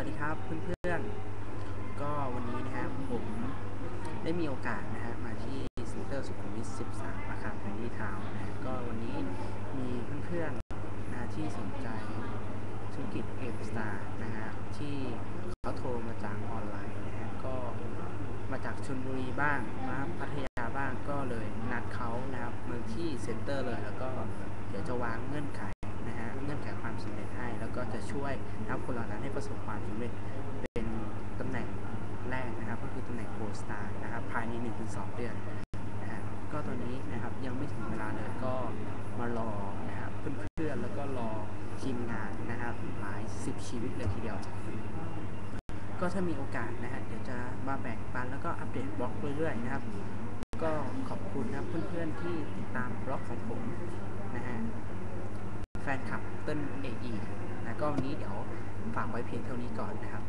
สวัสดีครับเพื่อนๆ ก็วันนี้นะฮะผมได้มีโอกาสนะฮะมาที่ center สุขุมวิท 13 อาคาร Trendy Town นะฮะก็วันนี้มีเพื่อนๆนะที่สนใจธุรกิจเอฟสตาร์นะฮะที่เขาโทรมาจากออนไลน์นะฮะก็มาจากชลบุรีบ้างมาพัทยาบ้างก็เลยนัดเขานะครับมาที่ center เลยแล้วก็เดี๋ยวจะวางเงื่อนไข ก็จะช่วยนะครับคนเหล่านั้นให้ประสบความสำเร็จเป็นตำแหน่งแรกนะครับ ก็คือตำแหน่งโกลสตาร์นะครับภายใน 1-2 เดือนนะฮะก็ตอนนี้นะครับยังไม่ถึงเวลาเลยก็มารอนะครับเพื่อนๆแล้วก็รอทีมงานนะครับหลายสิบชีวิตเลยทีเดียว ก็ถ้ามีโอกาสนะฮะเดี๋ยวจะมาแบ่งปันแล้วก็อัปเดตบล็อกเรื่อยๆนะครับ ก็ขอบคุณนะเพื่อนๆที่ติดตามบล็อกของผมนะฮะแฟนคลับเต้นเอไนะ ก็วันนี้เดี๋ยวฝากไว้เพียงเท่านี้ก่อนนะครับ